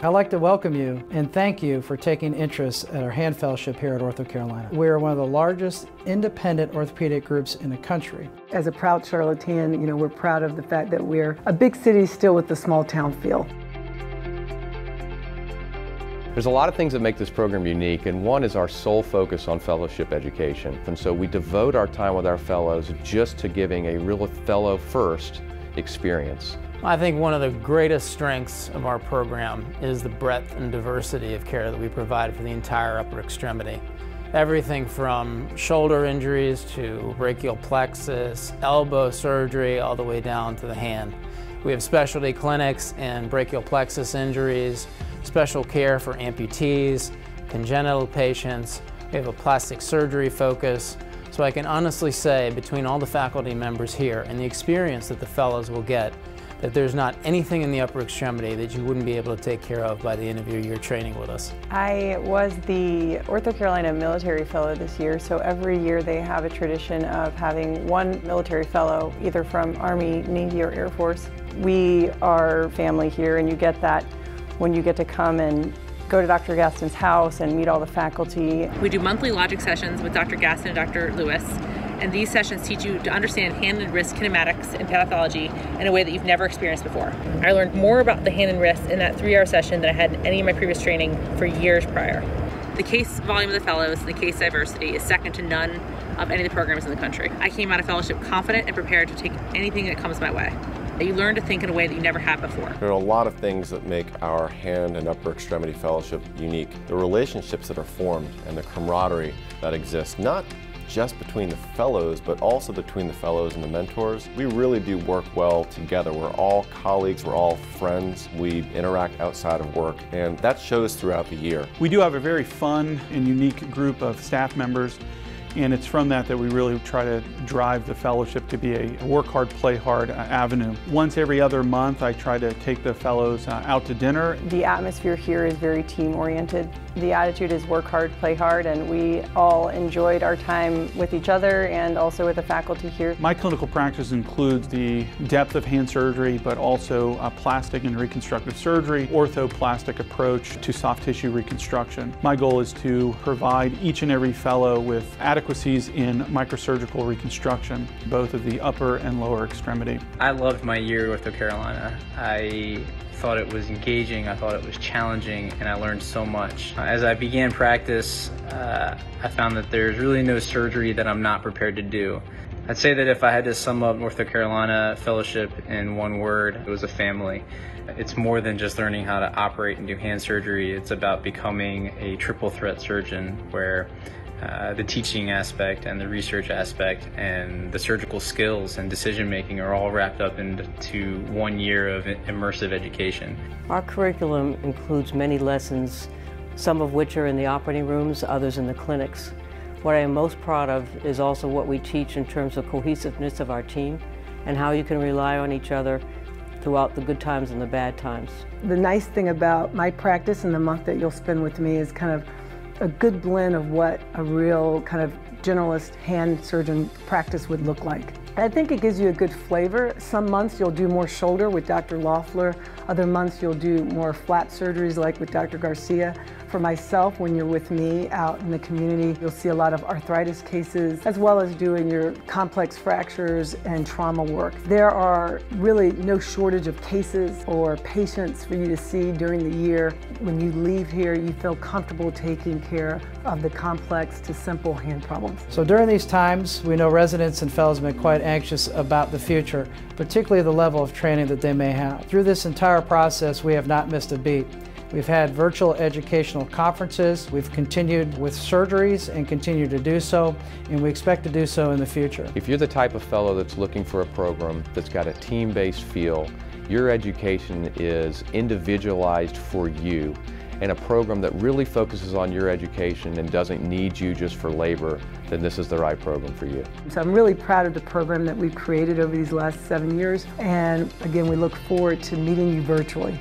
I'd like to welcome you and thank you for taking interest at our hand fellowship here at Ortho Carolina. We are one of the largest independent orthopedic groups in the country. As a proud Charlottean, you know, we're proud of the fact that we're a big city still with the small town feel. There's a lot of things that make this program unique, and one is our sole focus on fellowship education. And so we devote our time with our fellows just to giving a real fellow first experience. I think one of the greatest strengths of our program is the breadth and diversity of care that we provide for the entire upper extremity. Everything from shoulder injuries to brachial plexus, elbow surgery, all the way down to the hand. We have specialty clinics in brachial plexus injuries, special care for amputees, congenital patients. We have a plastic surgery focus. So I can honestly say between all the faculty members here and the experience that the fellows will get, that there's not anything in the upper extremity that you wouldn't be able to take care of by the end of your year training with us. I was the OrthoCarolina Military Fellow this year, so every year they have a tradition of having one military fellow, either from Army, Navy, or Air Force. We are family here, and you get that when you get to come and go to Dr. Gaston's house and meet all the faculty. We do monthly logic sessions with Dr. Gaston and Dr. Lewis and these sessions teach you to understand hand and wrist kinematics and pathology in a way that you've never experienced before. I learned more about the hand and wrist in that three hour session than I had in any of my previous training for years prior. The case volume of the fellows and the case diversity is second to none of any of the programs in the country. I came out of fellowship confident and prepared to take anything that comes my way. You learn to think in a way that you never had before. There are a lot of things that make our hand and upper extremity fellowship unique. The relationships that are formed and the camaraderie that exists, not just between the fellows, but also between the fellows and the mentors. We really do work well together. We're all colleagues, we're all friends, we interact outside of work, and that shows throughout the year. We do have a very fun and unique group of staff members and it's from that that we really try to drive the fellowship to be a work hard, play hard uh, avenue. Once every other month, I try to take the fellows uh, out to dinner. The atmosphere here is very team oriented. The attitude is work hard, play hard, and we all enjoyed our time with each other and also with the faculty here. My clinical practice includes the depth of hand surgery, but also plastic and reconstructive surgery, orthoplastic approach to soft tissue reconstruction. My goal is to provide each and every fellow with adequate inadequacies in microsurgical reconstruction, both of the upper and lower extremity. I loved my year with OrthoCarolina. I thought it was engaging, I thought it was challenging, and I learned so much. As I began practice, uh, I found that there's really no surgery that I'm not prepared to do. I'd say that if I had to sum up OrthoCarolina Fellowship in one word, it was a family. It's more than just learning how to operate and do hand surgery. It's about becoming a triple threat surgeon where uh, the teaching aspect and the research aspect and the surgical skills and decision making are all wrapped up into one year of immersive education. Our curriculum includes many lessons, some of which are in the operating rooms, others in the clinics. What I am most proud of is also what we teach in terms of cohesiveness of our team and how you can rely on each other throughout the good times and the bad times. The nice thing about my practice and the month that you'll spend with me is kind of a good blend of what a real kind of generalist hand surgeon practice would look like. I think it gives you a good flavor. Some months you'll do more shoulder with Dr. Loeffler. Other months you'll do more flap surgeries like with Dr. Garcia. For myself, when you're with me out in the community, you'll see a lot of arthritis cases, as well as doing your complex fractures and trauma work. There are really no shortage of cases or patients for you to see during the year. When you leave here, you feel comfortable taking care of the complex to simple hand problems. So during these times, we know residents and fellows have been quite anxious about the future, particularly the level of training that they may have. Through this entire process, we have not missed a beat. We've had virtual educational conferences. We've continued with surgeries and continue to do so, and we expect to do so in the future. If you're the type of fellow that's looking for a program that's got a team-based feel, your education is individualized for you and a program that really focuses on your education and doesn't need you just for labor, then this is the right program for you. So I'm really proud of the program that we've created over these last seven years. And again, we look forward to meeting you virtually.